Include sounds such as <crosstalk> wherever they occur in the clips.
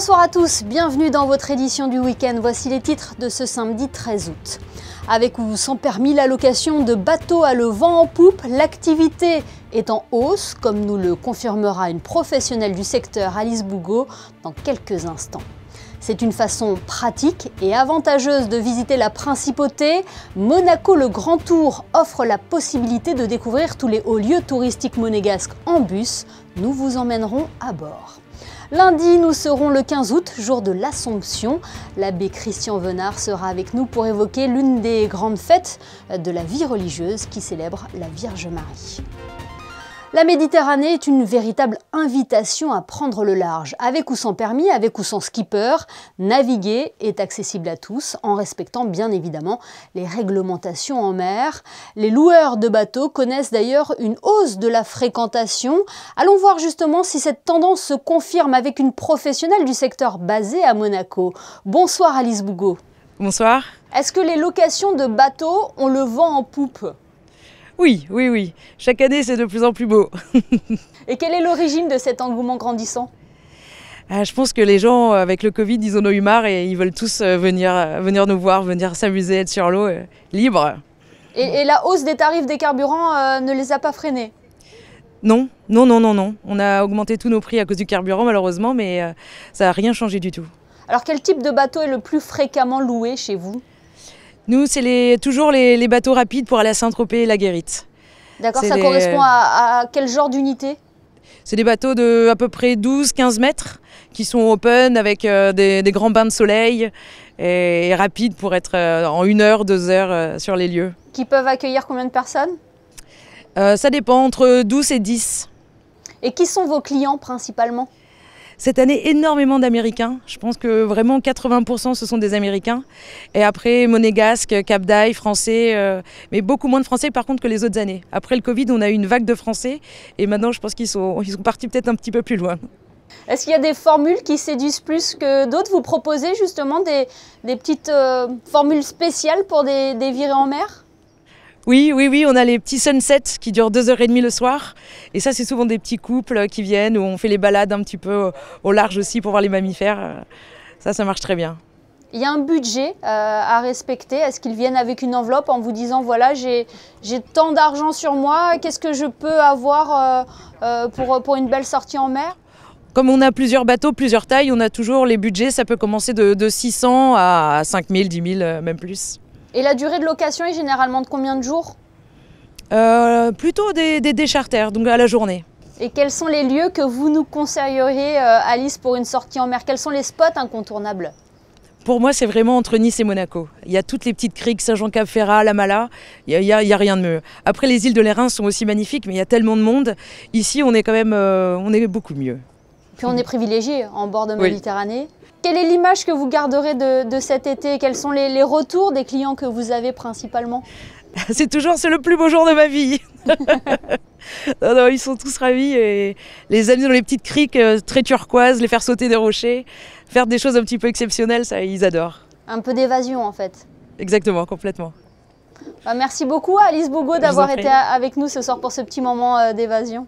Bonsoir à tous, bienvenue dans votre édition du week-end. Voici les titres de ce samedi 13 août. Avec ou sans permis, la location de bateaux à le vent en poupe, l'activité est en hausse, comme nous le confirmera une professionnelle du secteur, Alice Bougot, dans quelques instants. C'est une façon pratique et avantageuse de visiter la principauté. Monaco le Grand Tour offre la possibilité de découvrir tous les hauts lieux touristiques monégasques en bus. Nous vous emmènerons à bord. Lundi, nous serons le 15 août, jour de l'Assomption. L'abbé Christian Venard sera avec nous pour évoquer l'une des grandes fêtes de la vie religieuse qui célèbre la Vierge Marie. La Méditerranée est une véritable invitation à prendre le large. Avec ou sans permis, avec ou sans skipper, naviguer est accessible à tous en respectant bien évidemment les réglementations en mer. Les loueurs de bateaux connaissent d'ailleurs une hausse de la fréquentation. Allons voir justement si cette tendance se confirme avec une professionnelle du secteur basée à Monaco. Bonsoir Alice Bougot. Bonsoir. Est-ce que les locations de bateaux ont le vent en poupe? Oui, oui, oui. Chaque année, c'est de plus en plus beau. <laughs> Et quelle est l'origine de cet engouement grandissant? Ah, je pense que les gens, avec le Covid, ils en ont eu marre et ils veulent tous euh, venir, euh, venir nous voir, venir s'amuser, être sur l'eau, euh, libre. Et, la hausse des tarifs des carburants ne les a pas freinés? Non, non, non, non, non. On a augmenté tous nos prix à cause du carburant, malheureusement, mais ça n'a rien changé du tout. Alors, quel type de bateau est le plus fréquemment loué chez vous? Nous, c'est toujours les, bateaux rapides pour aller à Saint-Tropez et la Guérite. D'accord, ça correspond à, quel genre d'unité? C'est des bateaux de à peu près 12-15 mètres qui sont open avec euh, des, grands bains de soleil et, rapides pour être euh, en une heure, deux heures euh, sur les lieux. Qui peuvent accueillir combien de personnes? Ça dépend, entre 12 et 10. Et qui sont vos clients principalement? Cette année, énormément d'Américains. Je pense que vraiment 80% ce sont des Américains. Et après, monégasque, Cap d'Aille, français, euh, mais beaucoup moins de Français par contre que les autres années. Après le Covid, on a eu une vague de Français et maintenant, je pense qu'ils sont, partis peut-être un petit peu plus loin. Est-ce qu'il y a des formules qui séduisent plus que d'autres? Vous proposez justement des, petites euh, formules spéciales pour des, des virées en mer? Oui, oui, oui, on a les petits sunsets qui durent deux heures et demie le soir. Et ça, c'est souvent des petits couples qui viennent où on fait les balades un petit peu au large aussi pour voir les mammifères. Ça, ça marche très bien. Il y a un budget euh, à respecter. Est-ce qu'ils viennent avec une enveloppe en vous disant voilà, j'ai tant d'argent sur moi, qu'est-ce que je peux avoir euh, euh, pour, pour une belle sortie en mer? Comme on a plusieurs bateaux, plusieurs tailles, on a toujours les budgets, ça peut commencer de, de 600 à 5000, 10 000, même plus. Et la durée de location est généralement de combien de jours? Euh, Plutôt des, des, donc à la journée. Et quels sont les lieux que vous nous conseilleriez, euh, Alice, pour une sortie en mer? Quels sont les spots incontournables? Pour moi, c'est vraiment entre Nice et Monaco. Il y a toutes les petites criques, Saint-Jean-Cap-Ferrat, La Mala, il n'y a, rien de mieux. Après, les îles de l'Airain sont aussi magnifiques, mais il y a tellement de monde. Ici, on est quand même euh, on est beaucoup mieux. Puis on est privilégié en bord de Méditerranée. Quelle est l'image que vous garderez de, cet été? Quels sont les, retours des clients que vous avez principalement? <laughs> C'est toujours c'est le plus beau jour de ma vie. <laughs> ils sont tous ravis et les amis dans les petites criques euh, très turquoises, les faire sauter des rochers, faire des choses un petit peu exceptionnelles, ça ils adorent. Un peu d'évasion en fait. Exactement, complètement. Bah, merci beaucoup Alice Bogo d'avoir été avec nous ce soir pour ce petit moment euh, d'évasion.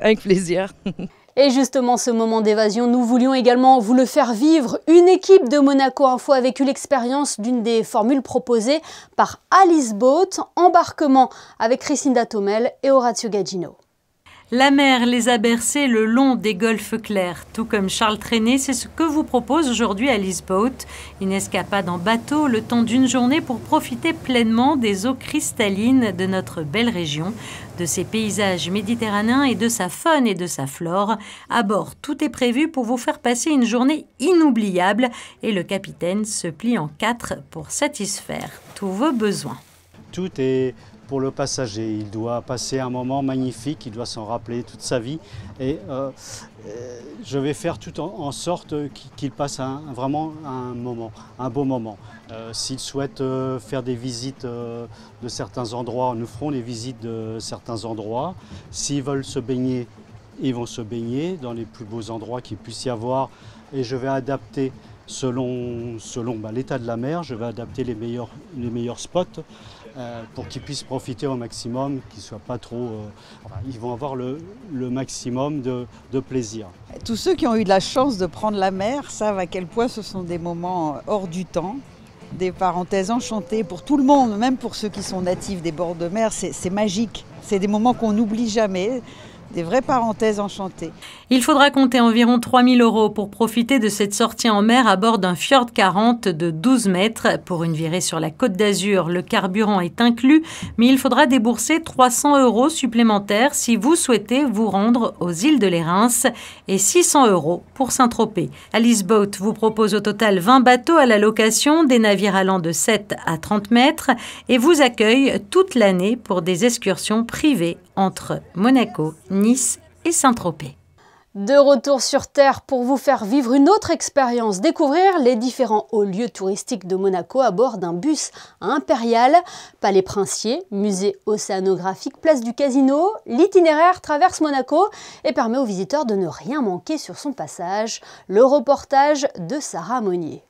Avec plaisir. <laughs> Et justement, ce moment d'évasion, nous voulions également vous le faire vivre. Une équipe de Monaco Info a vécu l'expérience d'une des formules proposées par Alice Boat, embarquement avec Christine Datomel et Horatio Gagino. La mer les a bercés le long des golfes clairs, tout comme Charles Trenet, c'est ce que vous propose aujourd'hui Alice Boat, une escapade en bateau le temps d'une journée pour profiter pleinement des eaux cristallines de notre belle région, de ses paysages méditerranéens et de sa faune et de sa flore. À bord, tout est prévu pour vous faire passer une journée inoubliable et le capitaine se plie en quatre pour satisfaire tous vos besoins. Tout est pour le passager. Il doit passer un moment magnifique, il doit s'en rappeler toute sa vie. Et euh, euh, je vais faire tout en, sorte qu'il passe vraiment un moment, un beau moment. Euh, s'il souhaite faire des visites de certains endroits, nous ferons les visites de certains endroits. S'ils veulent se baigner, ils vont se baigner dans les plus beaux endroits qu'il puisse y avoir. Et je vais adapter selon, selon bah, l'état de la mer, je vais adapter les meilleurs, les meilleurs spots euh, pour qu'ils puissent profiter au maximum, qu'ils soient pas trop. Euh, ils vont avoir le, maximum de, de, plaisir. Tous ceux qui ont eu de la chance de prendre la mer savent à quel point ce sont des moments hors du temps des parenthèses enchantées pour tout le monde, même pour ceux qui sont natifs des bords de mer. C'est magique. C'est des moments qu'on n'oublie jamais des vraies parenthèses enchantées. Il faudra compter environ 3000 euros pour profiter de cette sortie en mer à bord d'un Fjord 40 de 12 mètres. Pour une virée sur la côte d'Azur, le carburant est inclus, mais il faudra débourser 300 euros supplémentaires si vous souhaitez vous rendre aux îles de l'Érins et 600 euros pour Saint-Tropez. Alice Boat vous propose au total 20 bateaux à la location, des navires allant de 7 à 30 mètres et vous accueille toute l'année pour des excursions privées entre Monaco, Nice et Saint-Tropez. De retour sur Terre pour vous faire vivre une autre expérience, découvrir les différents hauts lieux touristiques de Monaco à bord d'un bus impérial. Palais Princier, musée océanographique, place du Casino, l'itinéraire traverse Monaco et permet aux visiteurs de ne rien manquer sur son passage. Le reportage de Sarah Monnier.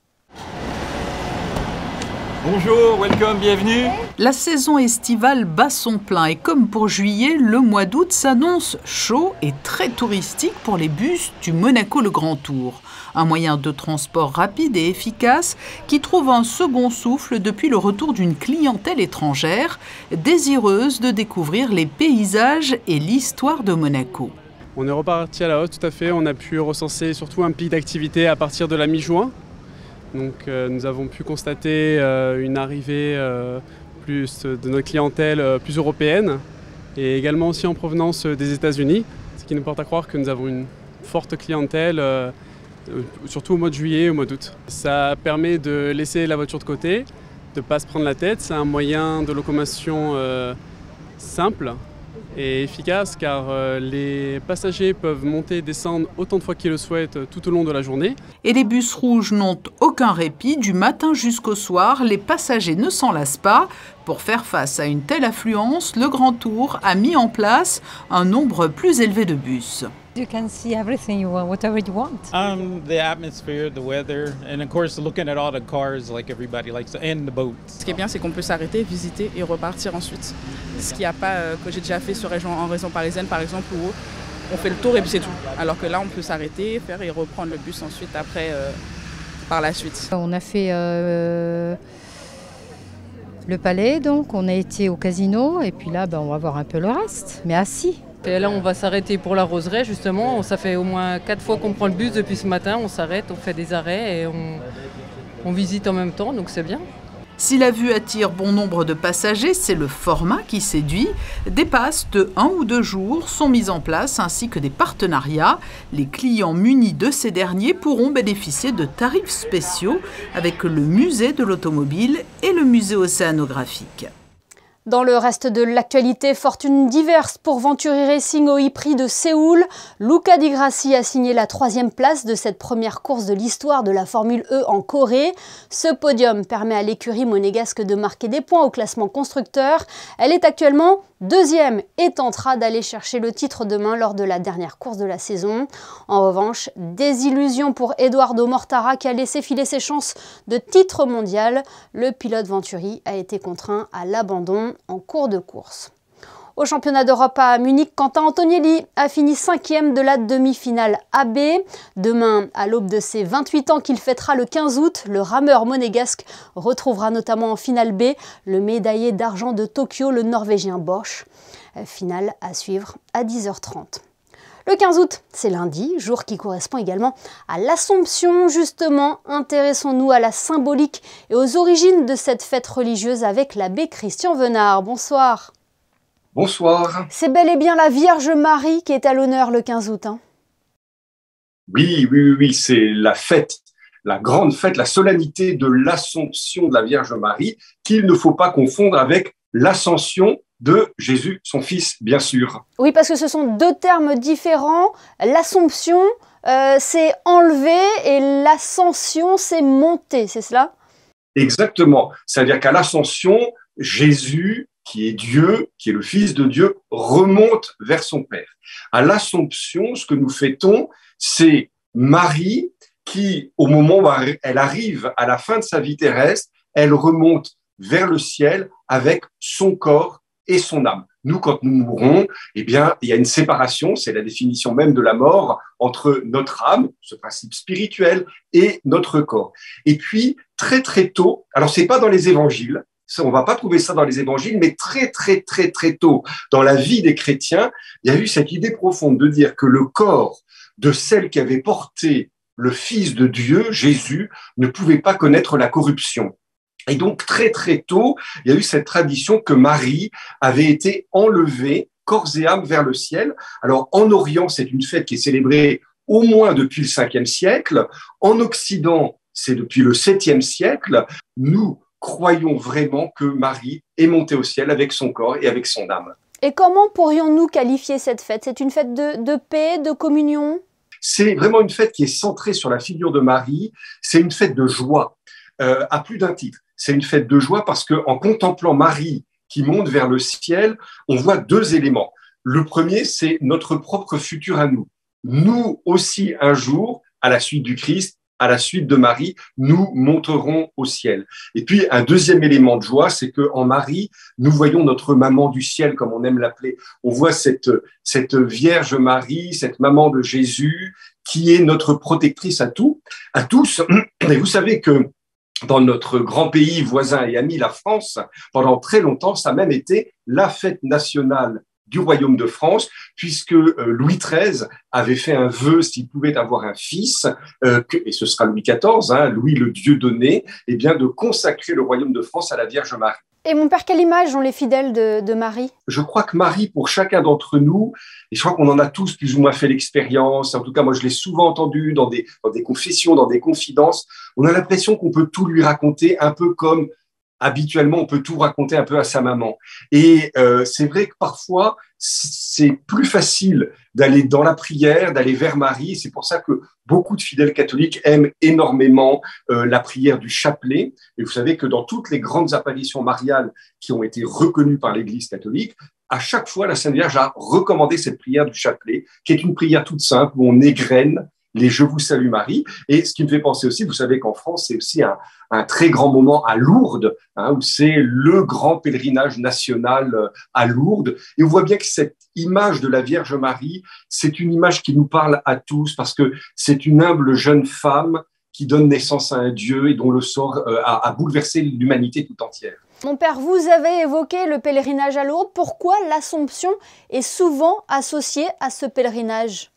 Bonjour, welcome, bienvenue. La saison estivale bat son plein et comme pour juillet, le mois d'août s'annonce chaud et très touristique pour les bus du Monaco Le Grand Tour. Un moyen de transport rapide et efficace qui trouve un second souffle depuis le retour d'une clientèle étrangère désireuse de découvrir les paysages et l'histoire de Monaco. On est reparti à la hausse tout à fait, on a pu recenser surtout un pic d'activité à partir de la mi-juin donc euh, nous avons pu constater euh, une arrivée euh, plus de notre clientèle plus européenne et également aussi en provenance des États-Unis, ce qui nous porte à croire que nous avons une forte clientèle, surtout au mois de juillet et au mois d'août. Ça permet de laisser la voiture de côté, de ne pas se prendre la tête. C'est un moyen de locomotion simple et efficace car euh, les passagers peuvent monter et descendre autant de fois qu'ils le souhaitent euh, tout au long de la journée. Et les bus rouges n'ont aucun répit du matin jusqu'au soir. Les passagers ne s'en lassent pas. Pour faire face à une telle affluence, le Grand Tour a mis en place un nombre plus élevé de bus. You can see everything you want, whatever you want. Um, the atmosphere, the weather, and of course looking at all the cars like everybody likes, and the boats. Ce qui est bien, c'est qu'on peut s'arrêter, visiter et repartir ensuite. Ce qu'il n'y a pas euh, que j'ai déjà fait sur région, en région parisienne, par exemple, où on fait le tour et puis c'est tout. Alors que là, on peut s'arrêter, faire et reprendre le bus ensuite après, euh, par la suite. On a fait euh, le palais, donc on a été au casino et puis là, ben, on va voir un peu le reste, mais assis. Et là, on va s'arrêter pour la roseraie, justement. Ça fait au moins quatre fois qu'on prend le bus depuis ce matin. On s'arrête, on fait des arrêts et on, on visite en même temps, donc c'est bien. Si la vue attire bon nombre de passagers, c'est le format qui séduit. Des passes de un ou deux jours sont mises en place ainsi que des partenariats. Les clients munis de ces derniers pourront bénéficier de tarifs spéciaux avec le musée de l'automobile et le musée océanographique. Dans le reste de l'actualité, fortune diverse pour Venturi Racing au e-prix de Séoul. Luca Di Grassi a signé la troisième place de cette première course de l'histoire de la Formule E en Corée. Ce podium permet à l'écurie monégasque de marquer des points au classement constructeur. Elle est actuellement deuxième et tentera d'aller chercher le titre demain lors de la dernière course de la saison. En revanche, désillusion pour Eduardo Mortara qui a laissé filer ses chances de titre mondial. Le pilote Venturi a été contraint à l'abandon en cours de course. Au championnat d'Europe à Munich, Quentin Antonielli a fini cinquième de la demi-finale AB. Demain, à l'aube de ses 28 ans qu'il fêtera le 15 août, le rameur monégasque retrouvera notamment en finale B le médaillé d'argent de Tokyo, le Norvégien Bosch. Finale à suivre à 10h30. Le 15 août, c'est lundi, jour qui correspond également à l'Assomption. Justement, intéressons-nous à la symbolique et aux origines de cette fête religieuse avec l'abbé Christian Venard. Bonsoir. Bonsoir. C'est bel et bien la Vierge Marie qui est à l'honneur le 15 août. Hein. oui, oui, oui, c'est la fête, la grande fête, la solennité de l'Assomption de la Vierge Marie, qu'il ne faut pas confondre avec l'Ascension de Jésus, son Fils, bien sûr. Oui, parce que ce sont deux termes différents. L'Assomption, euh, c'est enlever et l'Ascension, c'est monter, c'est cela? Exactement. C'est-à-dire qu'à l'Ascension, Jésus qui est Dieu, qui est le Fils de Dieu, remonte vers son Père. À l'Assomption, ce que nous fêtons, c'est Marie qui, au moment où elle arrive à la fin de sa vie terrestre, elle remonte vers le ciel avec son corps et son âme. Nous, quand nous mourrons, eh bien, il y a une séparation, c'est la définition même de la mort, entre notre âme, ce principe spirituel, et notre corps. Et puis, très, très tôt, alors c'est pas dans les évangiles, on va pas trouver ça dans les évangiles, mais très, très, très, très tôt, dans la vie des chrétiens, il y a eu cette idée profonde de dire que le corps de celle qui avait porté le Fils de Dieu, Jésus, ne pouvait pas connaître la corruption. Et donc très très tôt, il y a eu cette tradition que Marie avait été enlevée corps et âme vers le ciel. Alors en Orient, c'est une fête qui est célébrée au moins depuis le 5e siècle. En Occident, c'est depuis le 7e siècle. Nous croyons vraiment que Marie est montée au ciel avec son corps et avec son âme. Et comment pourrions-nous qualifier cette fête? C'est une fête de, de paix, de communion? C'est vraiment une fête qui est centrée sur la figure de Marie. C'est une fête de joie, euh, à plus d'un titre c'est une fête de joie parce que en contemplant Marie qui monte vers le ciel, on voit deux éléments. Le premier, c'est notre propre futur à nous. Nous aussi, un jour, à la suite du Christ, à la suite de Marie, nous monterons au ciel. Et puis, un deuxième élément de joie, c'est que en Marie, nous voyons notre maman du ciel, comme on aime l'appeler. On voit cette, cette Vierge Marie, cette maman de Jésus, qui est notre protectrice à tout, à tous. Et vous savez que dans notre grand pays voisin et ami, la France, pendant très longtemps, ça a même été la fête nationale du royaume de France, puisque euh, Louis XIII avait fait un vœu s'il pouvait avoir un fils, euh, et ce sera Louis XIV, hein, Louis le Dieu donné, eh bien de consacrer le royaume de France à la Vierge Marie. Et mon père, quelle image ont les fidèles de, Marie? Je crois que Marie, pour chacun d'entre nous, et je crois qu'on en a tous plus ou moins fait l'expérience, en tout cas moi je l'ai souvent entendu dans des, dans des confessions, dans des confidences, on a l'impression qu'on peut tout lui raconter, un peu comme habituellement, on peut tout raconter un peu à sa maman. Et euh, c'est vrai que parfois, c'est plus facile d'aller dans la prière, d'aller vers Marie. C'est pour ça que beaucoup de fidèles catholiques aiment énormément euh, la prière du chapelet. Et vous savez que dans toutes les grandes apparitions mariales qui ont été reconnues par l'Église catholique, à chaque fois, la Sainte Vierge a recommandé cette prière du chapelet, qui est une prière toute simple où on égrène les Je vous salue Marie. Et ce qui me fait penser aussi, vous savez qu'en France, c'est aussi un, très grand moment à Lourdes, hein, où c'est le grand pèlerinage national euh, à Lourdes. Et on voit bien que cette image de la Vierge Marie, c'est une image qui nous parle à tous, parce que c'est une humble jeune femme qui donne naissance à un Dieu et dont le sort euh, a, a bouleversé l'humanité tout entière. Mon père, vous avez évoqué le pèlerinage à Lourdes. Pourquoi l'Assomption est souvent associée à ce pèlerinage?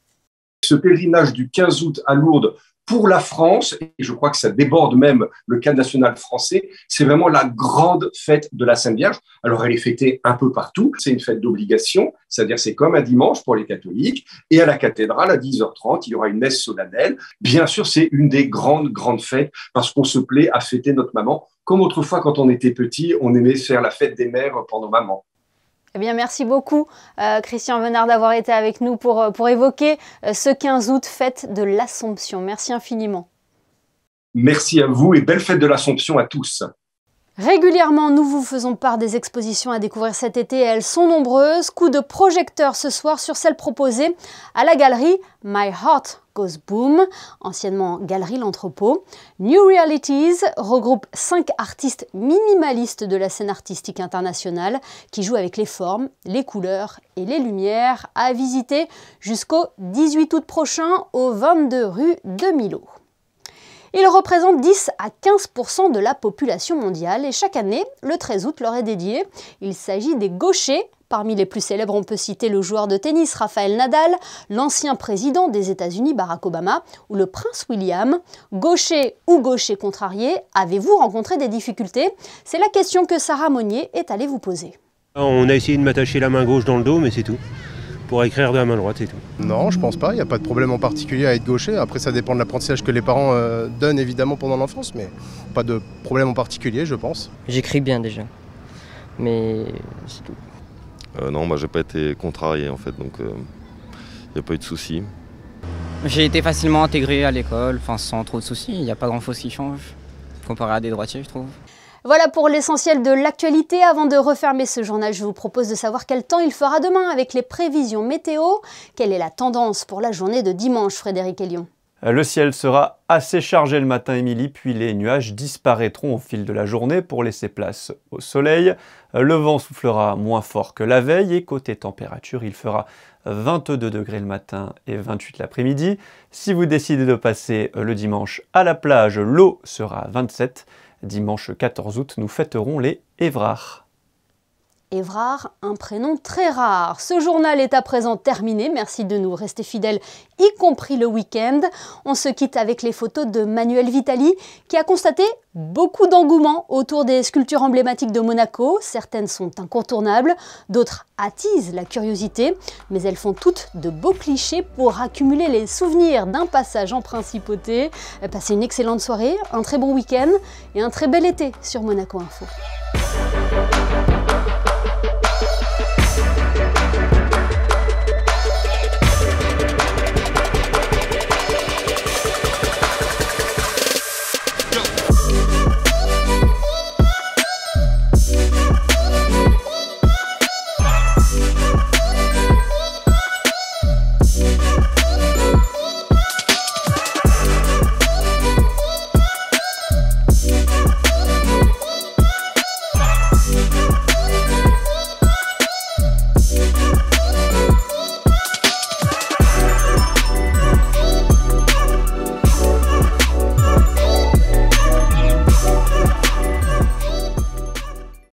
Ce pèlerinage du 15 août à Lourdes pour la France, et je crois que ça déborde même le cadre national français, c'est vraiment la grande fête de la Sainte Vierge. Alors elle est fêtée un peu partout, c'est une fête d'obligation, c'est-à-dire c'est comme un dimanche pour les catholiques, et à la cathédrale à 10h30, il y aura une messe solennelle. Bien sûr, c'est une des grandes, grandes fêtes, parce qu'on se plaît à fêter notre maman, comme autrefois quand on était petit, on aimait faire la fête des mères pendant maman. Eh bien, merci beaucoup, euh, Christian Venard, d'avoir été avec nous pour, euh, évoquer euh, ce 15 août, fête de l'Assomption. Merci infiniment. Merci à vous et belle fête de l'Assomption à tous. Régulièrement, nous vous faisons part des expositions à découvrir cet été et elles sont nombreuses. Coup de projecteur ce soir sur celle proposée à la galerie My Heart Goes Boom, anciennement Galerie L'Entrepôt. New Realities regroupe cinq artistes minimalistes de la scène artistique internationale qui jouent avec les formes, les couleurs et les lumières à visiter jusqu'au 18 août prochain au 22 rue de Milo. Ils représentent 10 à 15% de la population mondiale et chaque année, le 13 août leur est dédié. Il s'agit des gauchers. Parmi les plus célèbres, on peut citer le joueur de tennis Raphaël Nadal, l'ancien président des États-Unis Barack Obama ou le prince William. Gaucher ou gaucher contrarié, avez-vous rencontré des difficultés? C'est la question que Sarah Monnier est allée vous poser. On a essayé de m'attacher la main gauche dans le dos, mais c'est tout pour écrire de la main droite et tout. Non, je pense pas. Il n'y a pas de problème en particulier à être gaucher. Après, ça dépend de l'apprentissage que les parents euh, donnent évidemment pendant l'enfance, mais pas de problème en particulier, je pense. J'écris bien déjà, mais c'est tout. Euh, non, moi j'ai pas été contrarié en fait, donc il euh, n'y a pas eu de soucis. J'ai été facilement intégré à l'école, enfin sans trop de soucis. Il n'y a pas grand chose qui change comparé à des droitiers, je trouve. Voilà pour l'essentiel de l'actualité. Avant de refermer ce journal, je vous propose de savoir quel temps il fera demain avec les prévisions météo. Quelle est la tendance pour la journée de dimanche, Frédéric Elion Le ciel sera assez chargé le matin, Émilie, puis les nuages disparaîtront au fil de la journée pour laisser place au soleil. Le vent soufflera moins fort que la veille et côté température, il fera 22 degrés le matin et 28 l'après-midi. Si vous décidez de passer le dimanche à la plage, l'eau sera 27. Dimanche 14 août, nous fêterons les Évrards. Évrard, un prénom très rare. Ce journal est à présent terminé. Merci de nous rester fidèles, y compris le week-end. On se quitte avec les photos de Manuel Vitali, qui a constaté beaucoup d'engouement autour des sculptures emblématiques de Monaco. Certaines sont incontournables, d'autres attisent la curiosité, mais elles font toutes de beaux clichés pour accumuler les souvenirs d'un passage en principauté. Passez une excellente soirée, un très bon week-end et un très bel été sur Monaco Info.